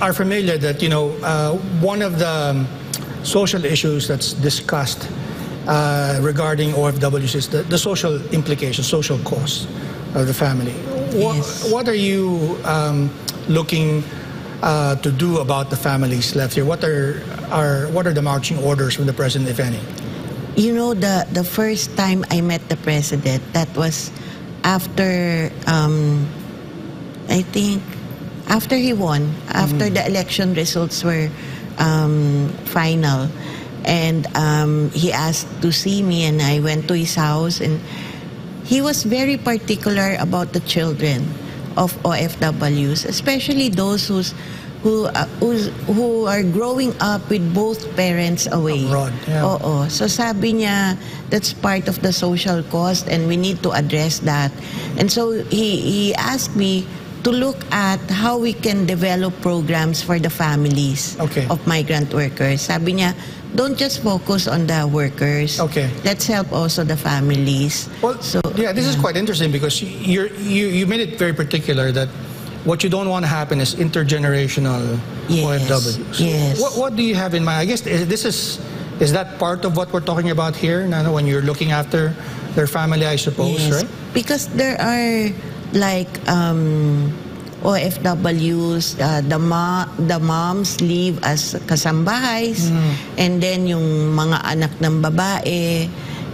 are familiar that you know uh, one of the um, social issues that's discussed uh, regarding OFWs is the, the social implications, social costs of the family. What, Yes. what are you um, looking uh, to do about the families left here? What are, are what are the marching orders from the president, if any? You know, the, the first time I met the president, that was after, um, I think, after he won, after the election results were um, final. And um, he asked to see me, and I went to his house, and he was very particular about the children of OFWs, especially those who's, who uh, who's, who are growing up with both parents away. Abroad, yeah. Oo. So sabi niya, that's part of the social cost and we need to address that. And so he, he asked me to look at how we can develop programs for the families Okay. of migrant workers. Sabi niya, don't just focus on the workers. Okay. Let's help also the families. Well, so, yeah, this is quite interesting because you're, you you made it very particular that what you don't want to happen is intergenerational Yes, OFWs. yes. What, what do you have in mind? I guess is- this is is that part of what we're talking about here, Nana, when you're looking after their family, I suppose, Yes, right? Because there are like um, OFWs, uh, the, ma- the moms leave as kasambahays, Mm. and then yung mga anak ng babae,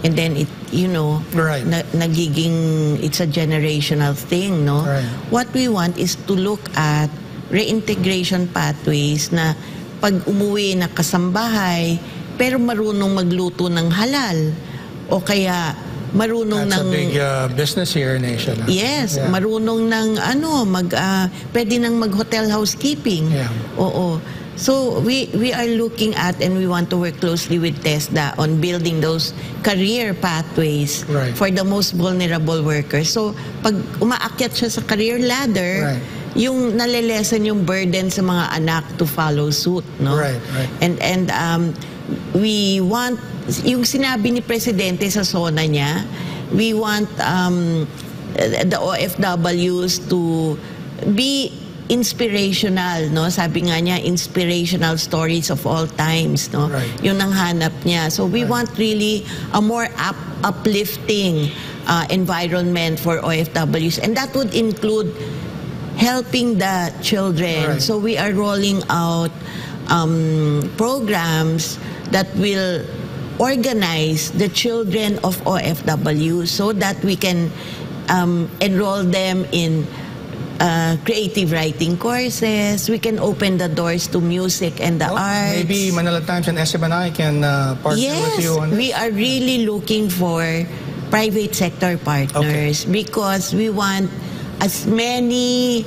and then it, you know, Right. na- nagiging, it's a generational thing, no? Right. What we want is to look at reintegration pathways na pag umuwi na kasambahay, pero marunong magluto ng halal, o kaya marunong That's ng a big uh, business here in Asia. now. Yes, Yeah. marunong ng ano, mag ah, pwede nang mag-hotel housekeeping. Yeah. Oo. So we we are looking at and we want to work closely with TESDA on building those career pathways Right. for the most vulnerable workers. So pag umaakyat siya sa career ladder, Right. yung nalilesen yung burden sa mga anak to follow suit, no? Right, right. And and um, we want yung sinabi ni presidente sa SONA niya, we want um, the OFWs to be inspirational, no? Sabi nga niya, inspirational stories of all times, no? Right. Yun ang hanap niya. So we want really a more up, uplifting uh, environment for OFWs. And that would include helping the children. Right. So we are rolling out um, programs that will organize the children of OFW so that we can um, enroll them in uh, creative writing courses. We can open the doors to music and the Well, arts. Maybe Manila Times and SMNI can uh, partner Yes, with you on we are really looking for private sector partners because we want as many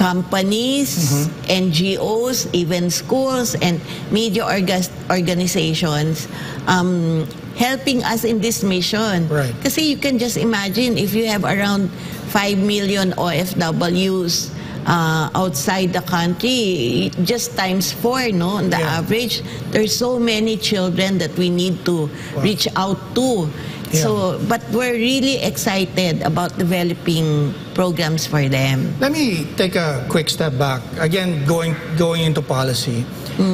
companies, Mm-hmm. NGOs, even schools and media orgas- organizations um, helping us in this mission. Right. Kasi you can just imagine if you have around 5 million OFWs uh, outside the country, just times four, no? On the Yeah. average, there's so many children that we need to reach out to. Yeah. So, but we're really excited about developing programs for them. Let me take a quick step back. Again, going going into policy,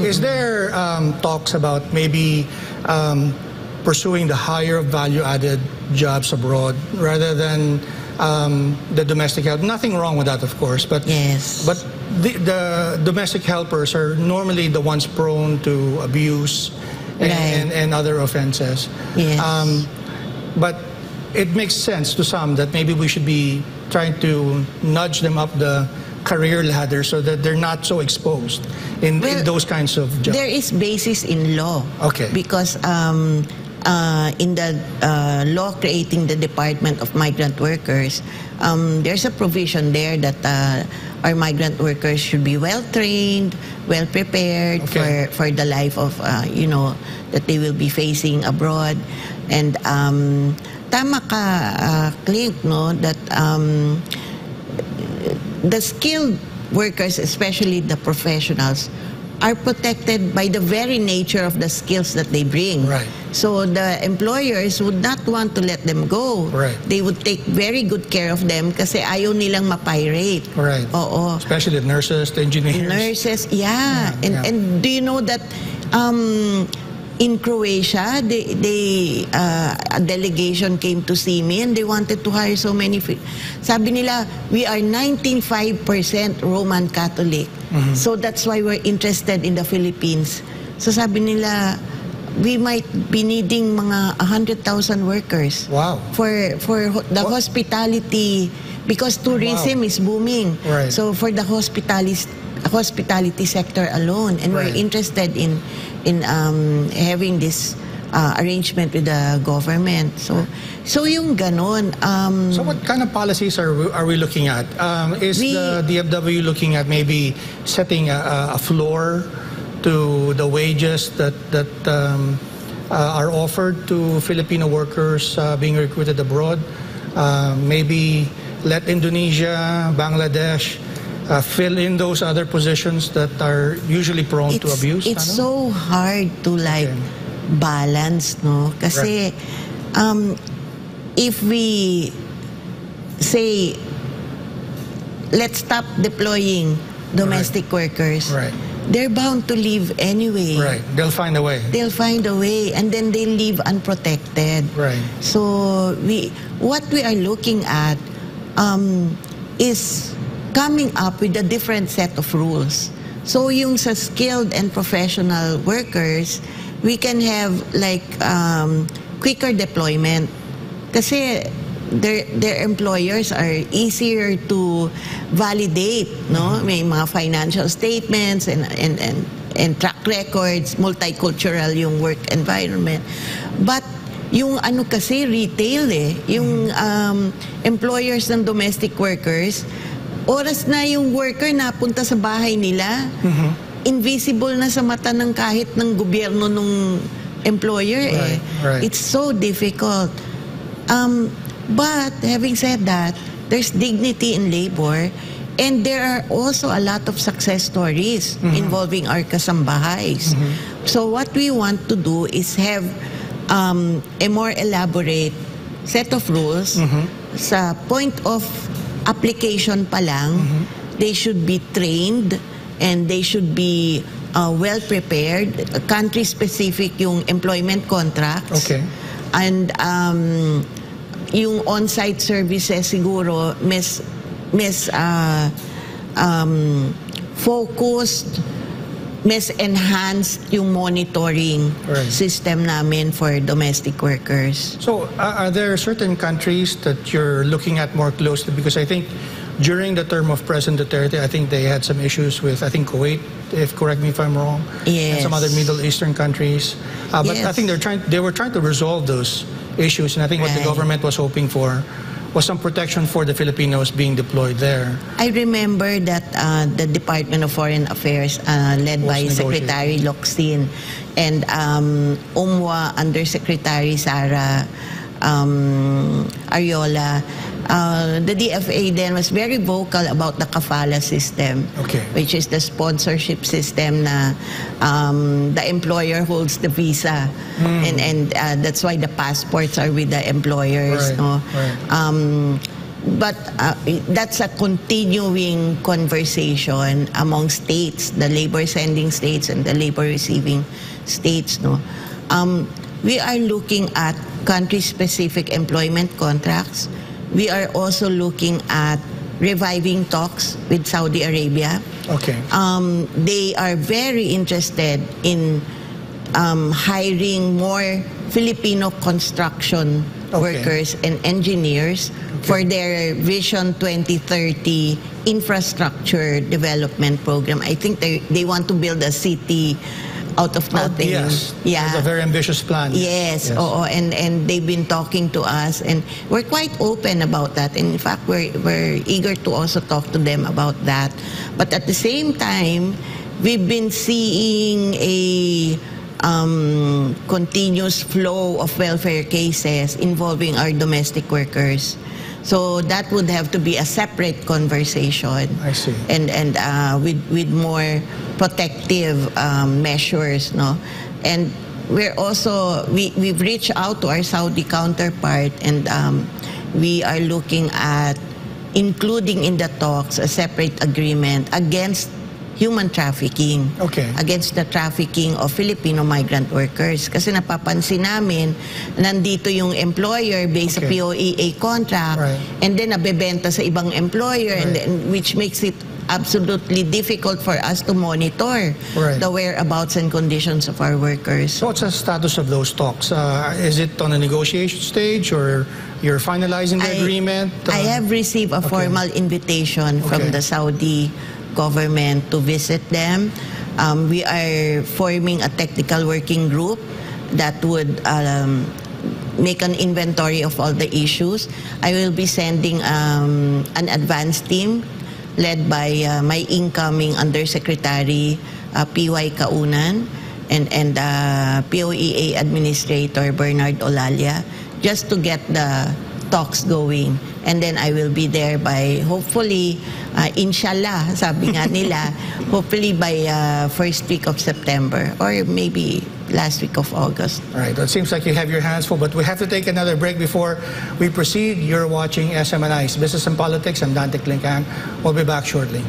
is there um, talks about maybe um, pursuing the higher value-added jobs abroad rather than um, the domestic help? Nothing wrong with that, of course, but Yes. but the, the domestic helpers are normally the ones prone to abuse and, Right. and, and other offenses. Yes. Um, but it makes sense to some that maybe we should be trying to nudge them up the career ladder so that they're not so exposed in, Well, in those kinds of jobs. There is basis in law. Okay. Because um, uh, in the uh, law creating the Department of Migrant Workers, um, there's a provision there that uh, our migrant workers should be well trained, well prepared Okay. for, for the life of, uh, you know, that they will be facing abroad. And um, tama ka, uh, Clint, no, that um, the skilled workers, especially the professionals, are protected by the very nature of the skills that they bring. Right. So the employers would not want to let them go. Right. They would take very good care of them kasi ayaw nilang mapirate. Right. Oo. Especially the nurses, the engineers. Nurses, yeah. Yeah, and yeah. and do you know that um, in Croatia, they, they uh, a delegation came to see me and they wanted to hire so many. Sabi nila, we are 95% Roman Catholic. Mm-hmm. So that's why we're interested in the Philippines. So sabi nila, we might be needing mga 100,000 workers Wow. for for the What? hospitality because tourism is booming. Right. So for the hospitalis hospitality sector alone, and we're interested in in um, having this uh, arrangement with the government. So so yung ganon. Um, So what kind of policies are we, are we looking at? Um, is We- the DFW looking at maybe setting a, a floor to the wages that that um, uh, are offered to Filipino workers uh, being recruited abroad? Uh, maybe let Indonesia, Bangladesh uh, fill in those other positions that are usually prone to abuse. It's ano? so hard to like Okay. balance, no? Kasi um, if we say let's stop deploying domestic workers, Right. they're bound to leave anyway. right. They'll find a way. They'll find a way, and then they leave unprotected. Right. So we, what we are looking at, um, is coming up with a different set of rules. So yung sa skilled and professional workers, we can have like um, quicker deployment. Kasi their their employers are easier to validate, no? May mga financial statements and and and and track records, multicultural yung work environment. But yung ano kasi retail eh, yung um, employers ng domestic workers, oras na yung worker napunta sa bahay nila, invisible na sa mata ng kahit ng gobyerno nung employer eh. Right, right. It's so difficult. Um, but having said that, there's dignity in labor and there are also a lot of success stories involving our kasambahays. So what we want to do is have um, a more elaborate set of rules sa point of application pa lang, they should be trained and they should be uh, well prepared, country specific yung employment contracts. Okay. And um, yung on-site services siguro mas mas uh, um, focused mas enhanced yung monitoring Right. system namin for domestic workers. So, uh, are there certain countries that you're looking at more closely? Because I think during the term of President Duterte, I think they had some issues with, I think Kuwait, if correct me if I'm wrong, and some Yes. other Middle Eastern countries. Uh, but I Yes. think they're trying, they were trying to resolve those issues, and I think what the Right. government was hoping for was some protection for the Filipinos being deployed there. I remember that uh, the Department of Foreign Affairs, uh, led Was by negotiating. Secretary Locsin and um, UMWA Undersecretary Sara um, Ariola, uh, the DFA then was very vocal about the kafala system, Okay. which is the sponsorship system na um, the employer holds the visa, Hmm. and and uh, that's why the passports are with the employers. Right, no? right. Um, but uh, that's a continuing conversation among states, the labor sending states and the labor receiving states. No, um, we are looking at country-specific employment contracts. We are also looking at reviving talks with Saudi Arabia. Okay. Um, they are very interested in um, hiring more Filipino construction Okay. workers and engineers for their Vision 2030 infrastructure development program. I think they they want to build a city out of nothing. yes. Yeah. It's a very ambitious plan. Yes, oo, and and they've been talking to us, and we're quite open about that. In fact, we're we're eager to also talk to them about that. But at the same time, we've been seeing a um, continuous flow of welfare cases involving our domestic workers. So that would have to be a separate conversation. I see. And and uh, with with more protective um, measures, no. And we're also we we've reached out to our Saudi counterpart, and um, we are looking at including in the talks a separate agreement against human trafficking Okay. against the trafficking of Filipino migrant workers. Kasi napapansin namin, nandito yung employer based Okay. sa POEA contract Right. and then nabebenta sa ibang employer and Right. then, which makes it absolutely difficult for us to monitor Right. the whereabouts and conditions of our workers. So what's the status of those talks? Uh, is it on a negotiation stage or you're finalizing the I- agreement? I Uh, have received a formal invitation from Okay. the Saudi government to visit them. Um, we are forming a technical working group that would um, make an inventory of all the issues. I will be sending um, an advanced team led by uh, my incoming Undersecretary uh, P.Y. Kaunan and, and uh, POEA Administrator Bernard Olalia just to get the talks going. And then I will be there by hopefully, uh, inshallah, sabi nga nila, hopefully by uh, first week of September or maybe last week of August. All right, it seems like you have your hands full, but we have to take another break before we proceed. You're watching SMNI's Business and Politics. I'm Dante Klinkang. We'll be back shortly.